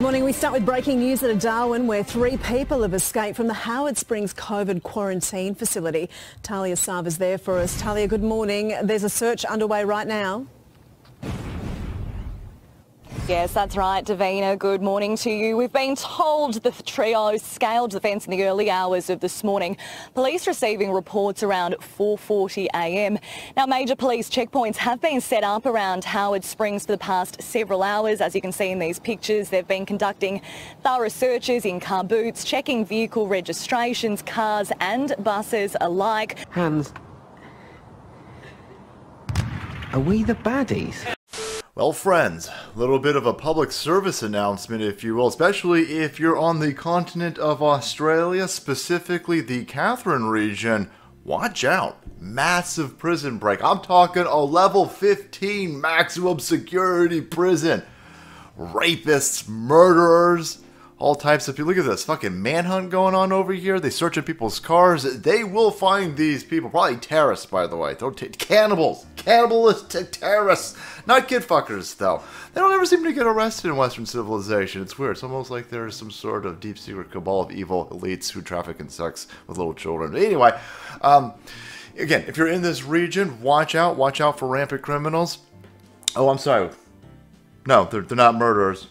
Good morning, we start with breaking news out of Darwin where three people have escaped from the Howard Springs COVID quarantine facility. Talia Sav is there for us. Talia, good morning. There's a search underway right now. Yes, that's right, Davina. Good morning to you. We've been told the trio scaled the fence in the early hours of this morning. Police receiving reports around 4.40am. Now, major police checkpoints have been set up around Howard Springs for the past several hours. As you can see in these pictures, they've been conducting thorough searches in car boots, checking vehicle registrations, cars and buses alike. Hands. Are we the baddies? Well, friends, a little bit of a public service announcement, if you will, especially if you're on the continent of Australia, specifically the Katherine region. Watch out. Massive prison break. I'm talking a level 15 maximum security prison. Rapists, murderers, all types of people. Look at this fucking manhunt going on over here. They searching people's cars. They will find these people. Probably terrorists, by the way. Don't t- cannibalistic terrorists, not kid fuckers though. They don't ever seem to get arrested in Western civilization. It's weird. It's almost like there's some sort of deep secret cabal of evil elites who traffic in sex with little children. Anyway, um, again, if you're in this region, watch out. Watch out for rampant criminals. Oh, I'm sorry. No, they're, they're not murderers.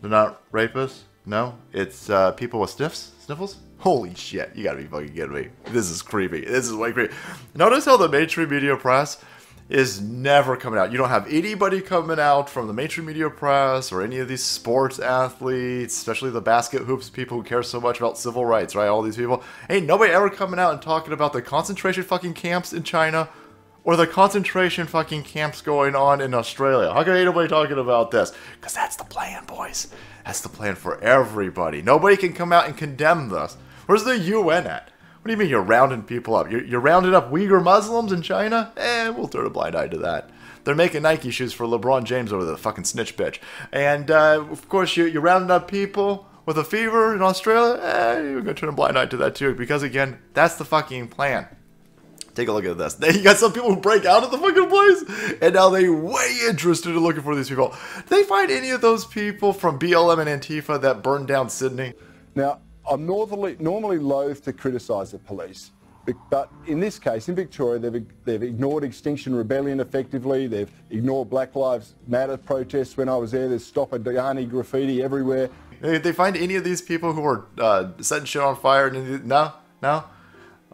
They're not rapists. No, it's uh, people with sniffs, sniffles. Holy shit! You gotta be fucking kidding me. This is creepy. This is way creepy. Notice how the mainstream media press is never coming out. You don't have anybody coming out from the mainstream media press or any of these sports athletes, especially the basket hoops people who care so much about civil rights, right? All these people. Ain't nobody ever coming out and talking about the concentration fucking camps in China or the concentration fucking camps going on in Australia. How can anybody talking about this? Because that's the plan, boys. That's the plan for everybody. Nobody can come out and condemn this. Where's the UN at? What do you mean you're rounding people up? You're, you're rounding up Uyghur Muslims in China? Eh, we'll turn a blind eye to that. They're making Nike shoes for LeBron James over the fucking snitch bitch. And, uh, of course, you, you're rounding up people with a fever in Australia? Eh, you're going to turn a blind eye to that too. Because, again, that's the fucking plan. Take a look at this. You got some people who break out of the fucking place, and now they way interested in looking for these people. Did they find any of those people from BLM and Antifa that burned down Sydney? Now, I'm normally, normally loath to criticise the police, but in this case, in Victoria, they've, they've ignored Extinction Rebellion effectively. They've ignored Black Lives Matter protests when I was there. There's Stop Adani graffiti everywhere. Did they find any of these people who were uh, setting shit on fire? No, no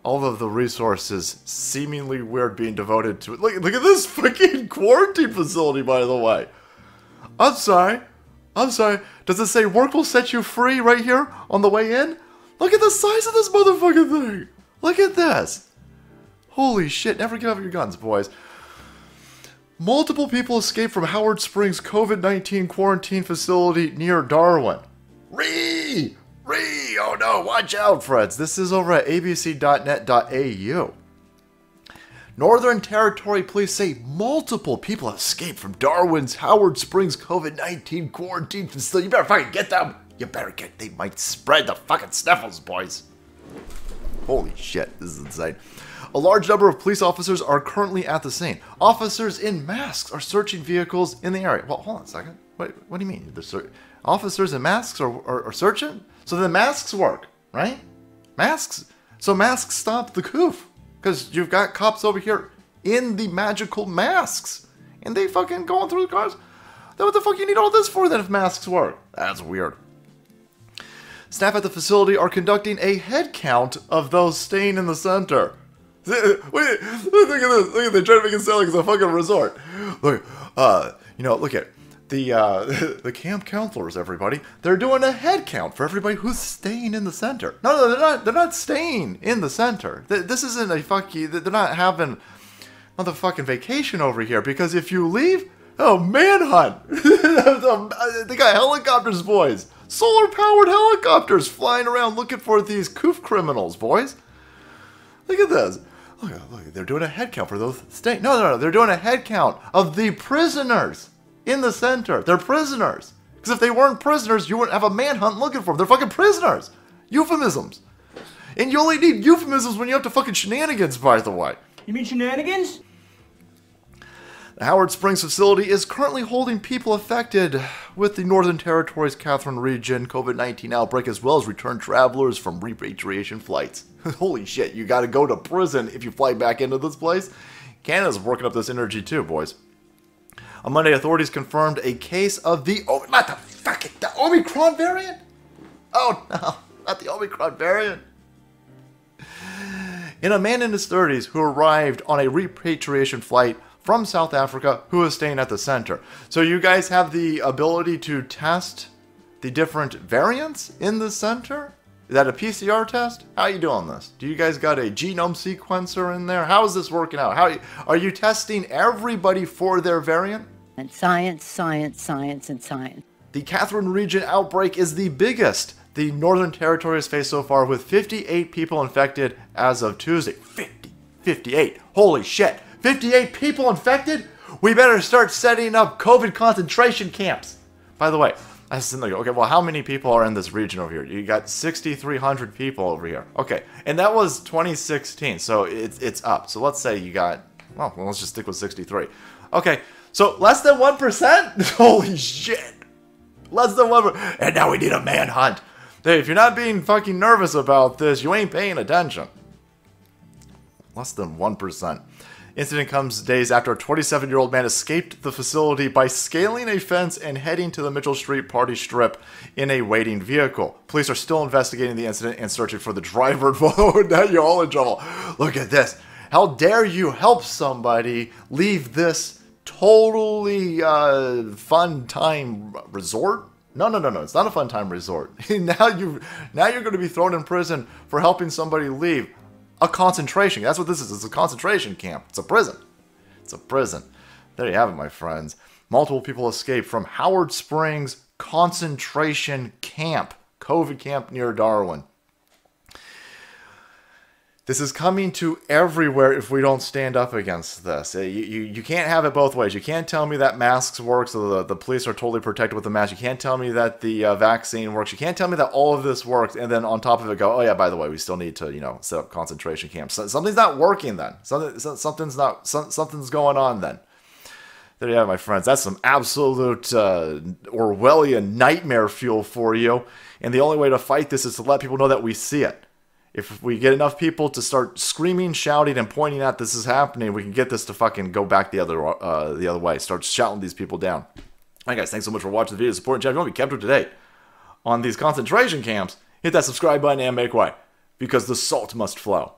all of the resources seemingly weird being devoted to it. Look, look at this fucking quarantine facility, by the way. I'm sorry. I'm sorry. Does it say work will set you free right here on the way in? Look at the size of this motherfucking thing. Look at this. Holy shit. Never give up your guns, boys. Multiple people escaped from Howard Springs COVID-19 quarantine facility near Darwin. Ree! Ree! Oh no, watch out, friends. This is over at abc.net.au. Northern Territory police say multiple people have escaped from Darwin's Howard Springs COVID 19 quarantine facility. You better fucking get them. You better get, they might spread the fucking sniffles, boys. Holy shit, this is insane. A large number of police officers are currently at the scene. Officers in masks are searching vehicles in the area. Well, hold on a second. What, what do you mean? Officers in masks are, are, are searching? So the masks work, right? Masks. So masks stop the coof. Because you've got cops over here in the magical masks. And they fucking going through the cars. Then what the fuck you need all this for then if masks work? That's weird. Staff at the facility are conducting a head count of those staying in the center. Wait, look at this. Look at this. They're trying to make it sound like it's a fucking resort. Look, uh, you know, look at the uh, the camp counselors, everybody, they're doing a head count for everybody who's staying in the center. No, no, they're not. They're not staying in the center. This isn't a fucking. They're not having motherfucking vacation over here because if you leave, oh manhunt. they got helicopters, boys. Solar powered helicopters flying around looking for these coof criminals, boys. Look at this. Look, look, they're doing a head count for those staying. No, no, no, they're doing a head count of the prisoners in the center. They're prisoners. Because if they weren't prisoners, you wouldn't have a manhunt looking for them. They're fucking prisoners. Euphemisms. And you only need euphemisms when you have to fucking shenanigans, by the way. You mean shenanigans? The Howard Springs facility is currently holding people affected with the Northern Territory's Katherine region COVID 19 outbreak, as well as returned travelers from repatriation flights. Holy shit, you gotta go to prison if you fly back into this place? Canada's working up this energy too, boys. On Monday, authorities confirmed a case of the oh, not the fucking the Omicron variant. Oh no, not the Omicron variant. In a man in his 30s who arrived on a repatriation flight from South Africa who was staying at the center. So you guys have the ability to test the different variants in the center? Is that a PCR test? How are you doing this? Do you guys got a genome sequencer in there? How is this working out? How are you testing everybody for their variant? And science, science, science, and science. The Katherine region outbreak is the biggest the Northern Territory has faced so far with 58 people infected as of Tuesday. 50, 58. Holy shit. 58 people infected? We better start setting up COVID concentration camps. By the way, I was like, okay, well, how many people are in this region over here? You got 6,300 people over here. Okay, and that was 2016, so it's, it's up. So let's say you got, well, let's just stick with 63. Okay, so less than 1%? Holy shit. Less than 1%. And now we need a manhunt. Hey, if you're not being fucking nervous about this, you ain't paying attention. Less than 1%. Incident comes days after a 27 year old man escaped the facility by scaling a fence and heading to the Mitchell Street party strip in a waiting vehicle. Police are still investigating the incident and searching for the driver. Whoa, now you're all in trouble. Look at this. How dare you help somebody leave this totally uh, fun time resort? No, no, no, no. It's not a fun time resort. now you now you're going to be thrown in prison for helping somebody leave a concentration. That's what this is. It's a concentration camp. It's a prison. It's a prison. There you have it, my friends. Multiple people escaped from Howard Springs concentration camp, COVID camp near Darwin. This is coming to everywhere if we don't stand up against this. Uh, you, you, you can't have it both ways. You can't tell me that masks work so the, the police are totally protected with the mask. You can't tell me that the uh, vaccine works. You can't tell me that all of this works and then on top of it go, oh yeah, by the way, we still need to, you know, set up concentration camps. So, something's not working then. Something, something's not, something's going on then. There you have it, my friends. That's some absolute uh, Orwellian nightmare fuel for you. And the only way to fight this is to let people know that we see it if we get enough people to start screaming, shouting, and pointing out this is happening, we can get this to fucking go back the other uh, the other way. Start shouting these people down. All right, guys, thanks so much for watching the video. Support and chat. If you want to be kept up to date on these concentration camps, hit that subscribe button and make way because the salt must flow.